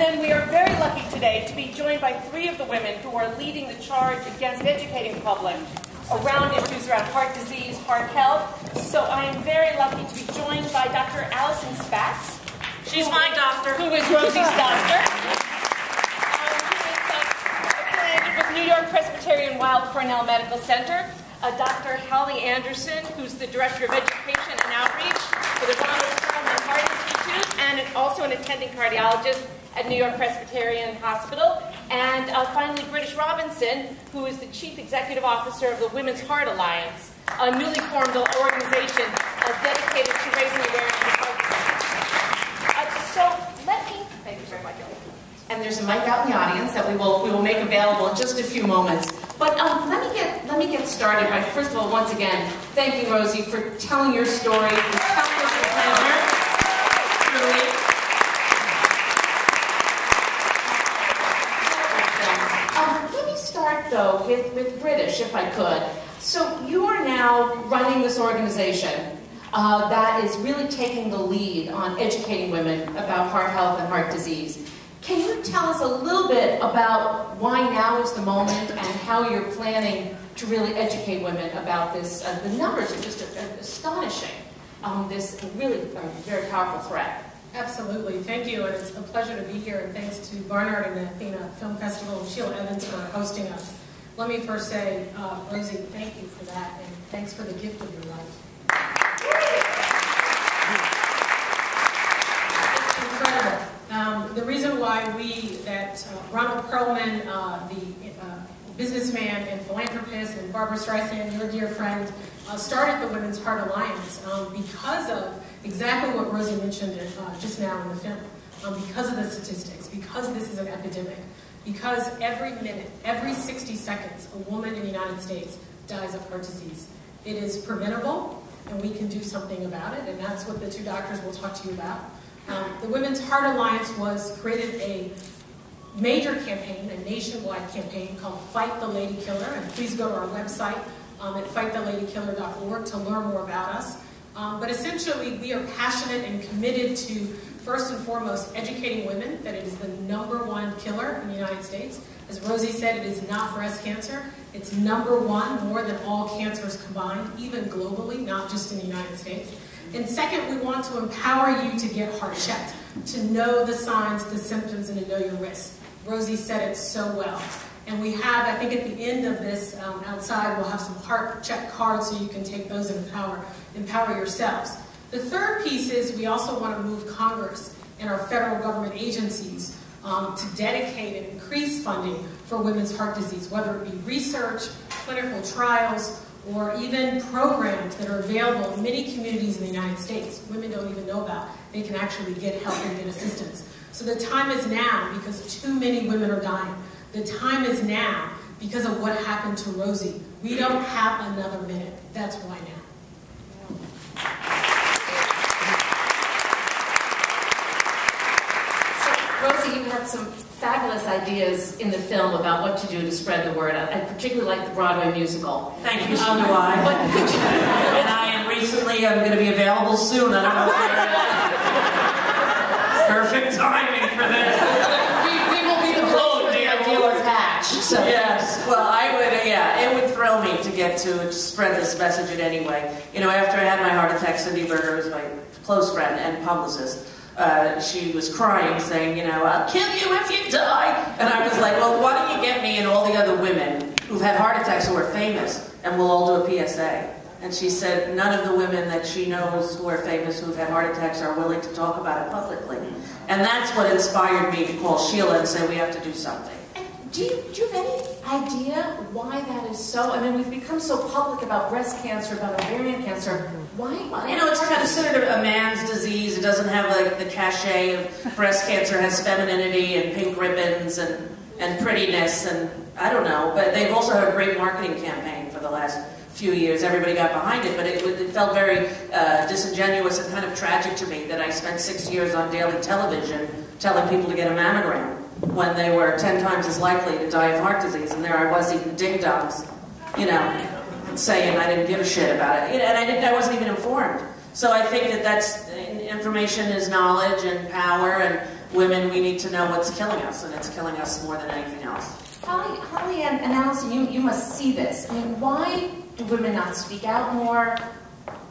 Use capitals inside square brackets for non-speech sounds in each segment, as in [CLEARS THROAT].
And then we are very lucky today to be joined by three of the women who are leading the charge against educating the public around issues around heart disease, heart health. So I am very lucky to be joined by Dr. Allison Spatz. She's my doctor. Who is Rosie's doctor. Who is affiliated with New York Presbyterian Weill Cornell Medical Center. Uh, Dr. Holly Anderson, who's the Director of Education and Outreach for the Ronald Perelman Heart Institute, and also an attending cardiologist at New York Presbyterian Hospital. And uh, finally, British Robinson, who is the Chief Executive Officer of the Women's Heart Alliance, a newly formed organization uh, dedicated to raising awareness of. Uh, so let me, thank you very much. And there's a mic out in the audience that we will we will make available in just a few moments. But um, let me get let me get started by first of all, once again, thanking Rosie for telling your story, for telling us your pleasure. Truly. Um, let me start though with, with British, if I could. So you are now running this organization uh, that is really taking the lead on educating women about heart health and heart disease. Can you tell us a little bit about why now is the moment and how you're planning to really educate women about this? Uh, the numbers are just astonishing. Um, this really uh, very powerful threat. Absolutely. Thank you. And it's a pleasure to be here. And thanks to Barnard and the Athena Film Festival Sheila Nevins for hosting us. Let me first say, uh, Rosie, thank you for that. And thanks for the gift of your life. Incredible. Um, the reason why we, that uh, Ronald Perelman, uh, the uh, businessman and philanthropist, and Barbra Streisand, your dear friend, uh, started the Women's Heart Alliance um, because of exactly what Rosie mentioned uh, just now in the film. Um, because of the statistics, because this is an epidemic, because every minute, every 60 seconds, a woman in the United States dies of heart disease. It is preventable, and we can do something about it, and that's what the two doctors will talk to you about. Um, the Women's Heart Alliance was created a major campaign, a nationwide campaign called Fight the Lady Killer, and please go to our website um, at fighttheladykiller.org to learn more about us. Um, but essentially, we are passionate and committed to, first and foremost, educating women that it is the number one killer in the United States. As Rosie said, it is not breast cancer. It's number one more than all cancers combined, even globally, not just in the United States. And second, we want to empower you to get heart checked, to know the signs, the symptoms, and to know your risks. Rosie said it so well. And we have, I think at the end of this um, outside, we'll have some heart check cards so you can take those and empower, empower yourselves. The third piece is we also want to move Congress and our federal government agencies um, to dedicate and increase funding for women's heart disease, whether it be research, clinical trials, or even programs that are available in many communities in the United States. Women don't even know about. They can actually get help and get assistance. So the time is now because too many women are dying. The time is now because of what happened to Rosie. We don't have another minute. That's why now. Rosie, you had some fabulous ideas in the film about what to do to spread the word. I particularly like the Broadway musical. Thank you, so do I. and I am recently, I'm going to be available soon. I don't know [LAUGHS] Perfect timing for this. We, we will be the close the idea was hatched. So. Yes, well, I would, yeah, it would thrill me to get to spread this message in any way. You know, after I had my heart attack, Cindy Berger was my close friend and publicist uh, she was crying, saying, you know, I'll kill you if you die. And I was like, well, why don't you get me and all the other women who've had heart attacks who are famous, and we'll all do a PSA. And she said none of the women that she knows who are famous who've had heart attacks are willing to talk about it publicly. And that's what inspired me to call Sheila and say we have to do something. Do you, do you have any idea why that is so? I mean, we've become so public about breast cancer, about ovarian cancer. Why? why you know, it's considered a man's disease. It doesn't have like the cachet of breast cancer has femininity and pink ribbons and, and prettiness and I don't know. But they've also had a great marketing campaign for the last few years. Everybody got behind it, but it, it felt very uh, disingenuous and kind of tragic to me that I spent six years on daily television telling people to get a mammogram when they were 10 times as likely to die of heart disease. And there I was eating ding-dongs, you know, saying I didn't give a shit about it. And I, didn't, I wasn't even informed. So I think that that's, information is knowledge and power, and women, we need to know what's killing us, and it's killing us more than anything else. Holly, Holly and, and Allison, you, you must see this. I mean, why do women not speak out more?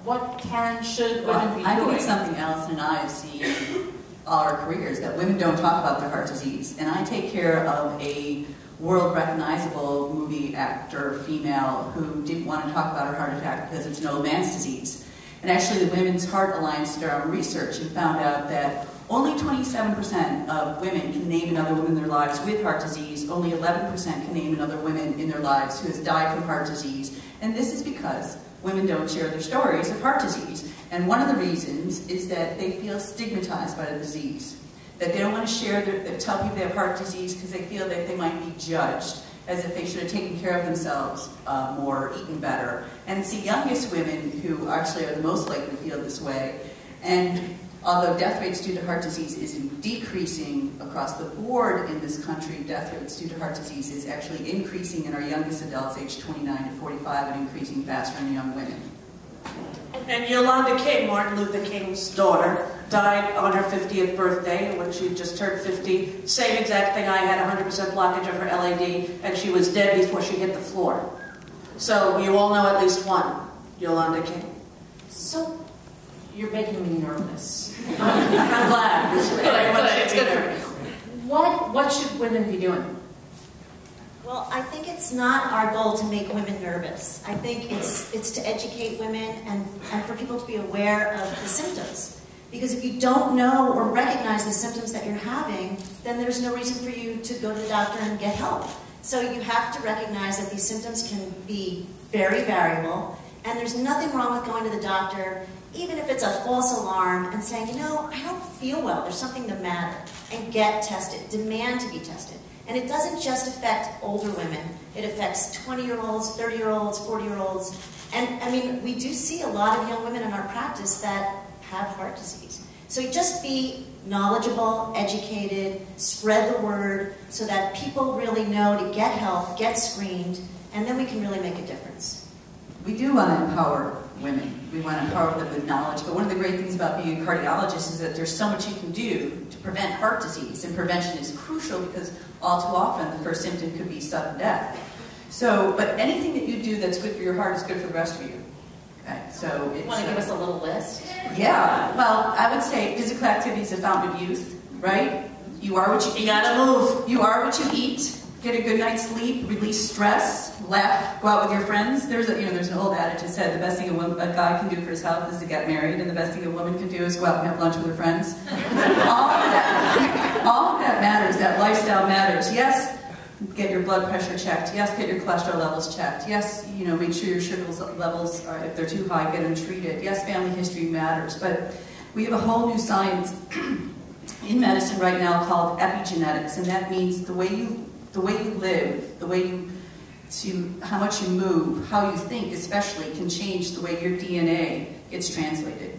What can, should Well, women be I doing? think it's something Allison and I have seen all our careers, that women don't talk about their heart disease. And I take care of a world recognizable movie actor, female, who didn't want to talk about her heart attack because it's no man's disease. And actually the Women's Heart Alliance did our research and found out that only 27% of women can name another woman in their lives with heart disease. Only 11% can name another woman in their lives who has died from heart disease. And this is because women don't share their stories of heart disease. And one of the reasons is that they feel stigmatized by the disease. That they don't want to share their, tell people they have heart disease because they feel that they might be judged as if they should have taken care of themselves uh, more, eaten better. And it's the youngest women who actually are the most likely to feel this way. And although death rates due to heart disease is decreasing across the board in this country, death rates due to heart disease is actually increasing in our youngest adults, aged 29 to 45, and increasing faster in young women. And Yolanda King, Martin Luther King's daughter, died on her 50th birthday when she just turned 50. Same exact thing. I had 100% blockage of her LAD, and she was dead before she hit the floor. So you all know at least one, Yolanda King. So, you're making me nervous. [LAUGHS] I'm glad. This is Good, very much it's good for me. What, what should women be doing? Well, I think it's not our goal to make women nervous. I think it's, it's to educate women and, and for people to be aware of the symptoms. Because if you don't know or recognize the symptoms that you're having, then there's no reason for you to go to the doctor and get help. So you have to recognize that these symptoms can be very variable, and there's nothing wrong with going to the doctor, even if it's a false alarm, and saying, you know, I don't feel well, there's something the matter, and get tested, demand to be tested. And it doesn't just affect older women. It affects 20-year-olds, 30-year-olds, 40-year-olds. And I mean, we do see a lot of young women in our practice that have heart disease. So just be knowledgeable, educated, spread the word so that people really know to get help, get screened, and then we can really make a difference. We do want to empower women. We want to empower them with knowledge. But one of the great things about being a cardiologist is that there's so much you can do to prevent heart disease. And prevention is crucial because all too often the first symptom could be sudden death. So, but anything that you do that's good for your heart is good for the rest of you. Okay, so it's. Want to give us a little list? Yeah, well, I would say physical activity is a fountain of youth, right? You are what you eat. You gotta move. You are what you eat. Get a good night's sleep, release stress, laugh, go out with your friends. There's a, you know, there's an old adage that said the best thing a, woman, a guy can do for his health is to get married, and the best thing a woman can do is go out and have lunch with her friends. [LAUGHS] all of that, all of that matters. That lifestyle matters. Yes, get your blood pressure checked. Yes, get your cholesterol levels checked. Yes, you know, make sure your sugar levels, are, if they're too high, get them treated. Yes, family history matters. But we have a whole new science [CLEARS THROAT] in medicine right now called epigenetics, and that means the way you the way you live, the way you to how much you move, how you think especially can change the way your DNA gets translated.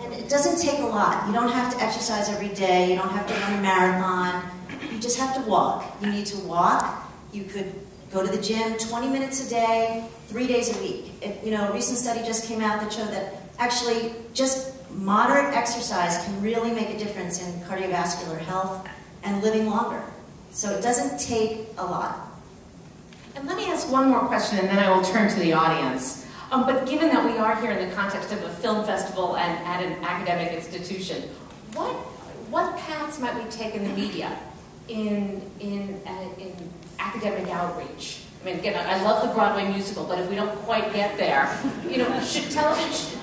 And it doesn't take a lot. You don't have to exercise every day. You don't have to run a marathon. You just have to walk. You need to walk. You could go to the gym 20 minutes a day, three days a week. You know, a recent study just came out that showed that actually just moderate exercise can really make a difference in cardiovascular health and living longer. So it doesn't take a lot. And let me ask one more question, and then I will turn to the audience. Um, but given that we are here in the context of a film festival and at an academic institution, what what paths might we take in the media in in uh, in academic outreach? I mean, again, I love the Broadway musical, but if we don't quite get there, you know, should television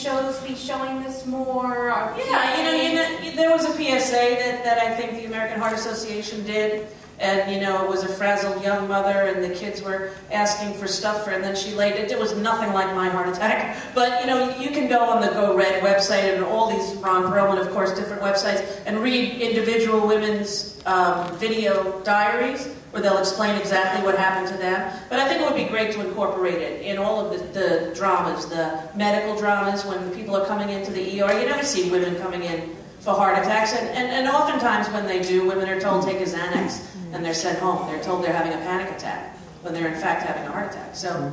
shows be showing this more? Or Yeah, you know, you know, there was a PSA that, that I think the American Heart Association did, and you know, it was a frazzled young mother, and the kids were asking for stuff for, and then she laid it. It was nothing like my heart attack, [LAUGHS] but you know, you can go on the Go Red website and all these Ron Perelman, of course, different websites, and read individual women's um, video diaries where they'll explain exactly what happened to them. But I think it would be great to incorporate it in all of the, the dramas, the medical dramas, when people are coming into the ER. You never see women coming in for heart attacks, and, and, and oftentimes when they do, women are told take a Xanax, and they're sent home. They're told they're having a panic attack, when they're in fact having a heart attack. So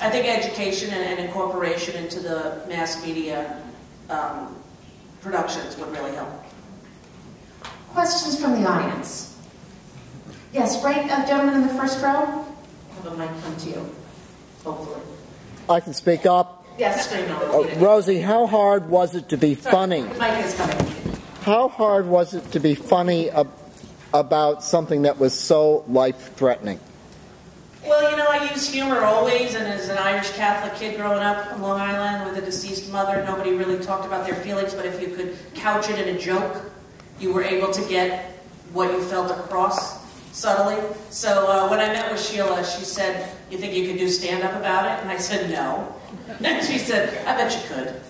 I think education and, and incorporation into the mass media um, productions would really help. Questions from the audience? Yes, right, uh, gentleman in the first row? Have a mic come to you, hopefully. I can speak up. Yes, scream out. Uh, Rosie, how hard was it to be funny? The mic is coming. How hard was it to be funny ab- about something that was so life threatening? Well, you know, I use humor always, and as an Irish Catholic kid growing up on Long Island with a deceased mother, nobody really talked about their feelings, but if you could couch it in a joke, you were able to get what you felt across subtly. So uh, when I met with Sheila, she said, You think you could do stand up about it? And I said, No. And [LAUGHS] she said, I bet you could.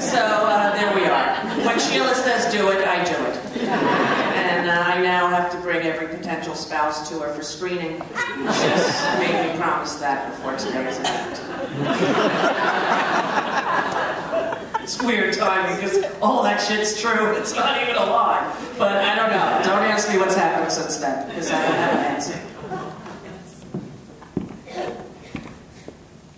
So uh, there we are. When Sheila says do it, I do it. And uh, I now have to bring every potential spouse to her for screening. She's made me promise that before today's event. It's weird timing because all that shit's true. It's not even a lie. But I don't know. Don't ask me what's happened since then because I don't have an answer.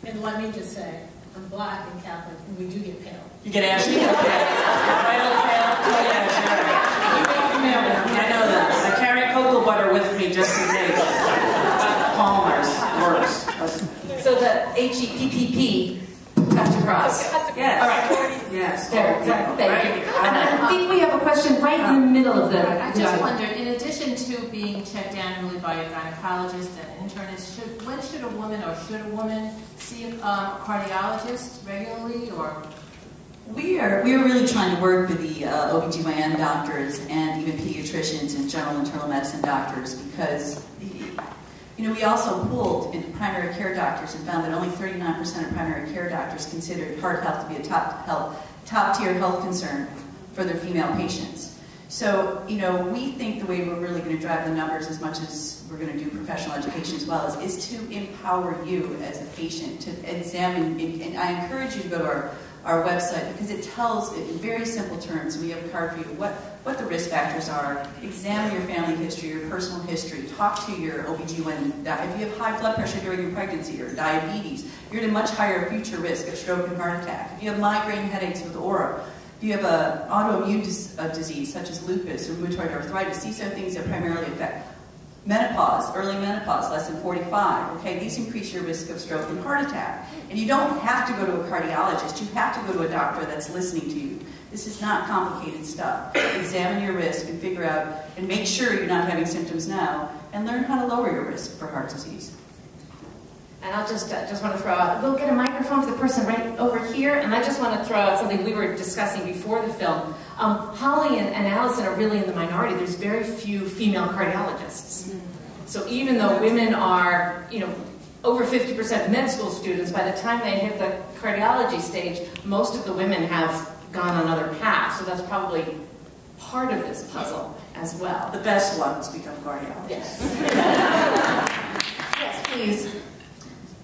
And let me just say, I'm black and Catholic, and we do get pale. You get ashy? Okay. [LAUGHS] Right on pale? Oh, yeah, sure. I know that. I carry cocoa butter with me just in case. Palmer's works. So the H-E-P-P-P, cut to cross. Yes. All right. Yes. There, thank you. Right. And I think we have a question right in the middle of the. I just the- wondered, in addition to being checked annually by a gynecologist and internist, should, when should a woman or should a woman see a um, cardiologist regularly or? We are, we are really trying to work with the uh, OBGYN doctors and even pediatricians and general internal medicine doctors because, you know, we also pooled into primary care doctors and found that only 39% of primary care doctors considered heart health to be a top health, top tier health concern for their female patients. So, you know, we think the way we're really going to drive the numbers as much as we're going to do professional education as well is, is to empower you as a patient to examine, and I encourage you to go to our our website because it tells in very simple terms, we have a card for you, what, what the risk factors are, examine your family history, your personal history, talk to your OBGYN. If you have high blood pressure during your pregnancy or diabetes, you're at a much higher future risk of stroke and heart attack. If you have migraine headaches with aura, you have an autoimmune dis- disease such as lupus or rheumatoid arthritis, these are things that primarily affect menopause, early menopause, less than 45, okay, these increase your risk of stroke and heart attack. And you don't have to go to a cardiologist, you have to go to a doctor that's listening to you. This is not complicated stuff. Examine your risk and figure out, and make sure you're not having symptoms now, and learn how to lower your risk for heart disease. And I'll just, uh, just want to throw out, we'll get a microphone for the person right over here, and I just want to throw out something we were discussing before the film. Um, Holly and, and Allison are really in the minority. There's very few female cardiologists. So even though women are, you know, over 50% of med school students, by the time they hit the cardiology stage, most of the women have gone on other paths. So that's probably part of this puzzle as well. The best ones become cardiologists. Yes. [LAUGHS] yes, please.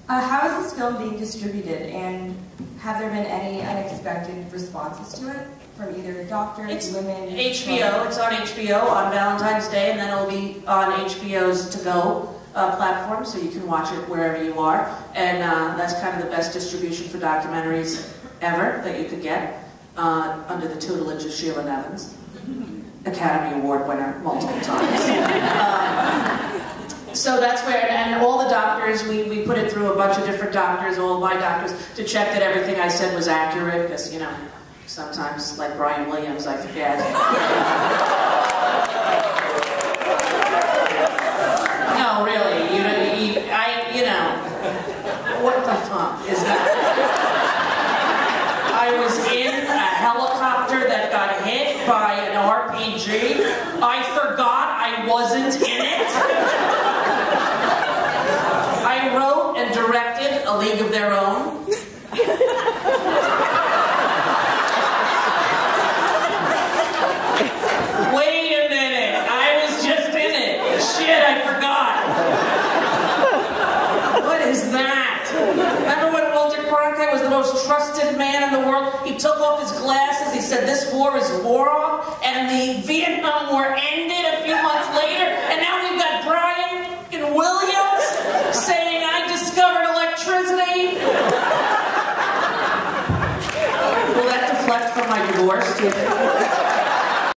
Uh, how is this film being distributed, and have there been any unexpected responses to it from either doctors, It's women? HBO. It's on HBO on Valentine's Day, and then it'll be on HBO's To Go uh, platform, so you can watch it wherever you are. And uh, that's kind of the best distribution for documentaries ever that you could get uh, under the tutelage of Sheila Nevins, Academy Award winner multiple times. [LAUGHS] So that's where, and all the doctors, we, we put it through a bunch of different doctors, all my doctors, to check that everything I said was accurate, because, you know, sometimes, like Brian Williams, I forget. [LAUGHS] no, really, you know, you, I, you know, what the fuck is that? I was in a helicopter that got hit by an RPG. I forgot I wasn't in it. I wrote and directed A League of Their Own. Wait a minute, I was just in it. Shit, I forgot. What is that? Remember when Walter Cronkite was the most trusted man in the world? He took off his glasses, he said, This war is war off, and the Vietnam War ended a few months later, and now we've got Brian and Williams saying, I discovered electricity. Will that deflect from my divorce? [LAUGHS]